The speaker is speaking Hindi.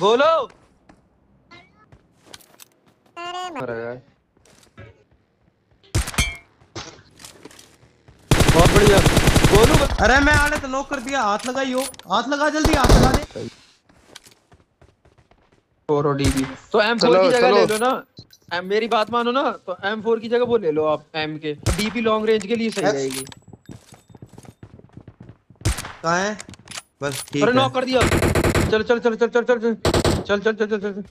बोलो। अरे अरे यार। बहुत बढ़िया। बोलू अरे मैं आने तो नॉक कर दिया। हाथ लगाइयो हाथ लगा जल्दी हाथ लगा दे। फोर और डीबी तो एम फोर चलो, की जगह ले लो ना। एम मेरी बात मानो ना तो एम फोर की जगह वो ले लो आप एम के। डीपी लॉन्ग रेंज के लिए सही. रहेगी। कहाँ है? बस ठीक अरे है नॉक कर दिया चल चल चल चल चल चल चल चल चल चल चल चल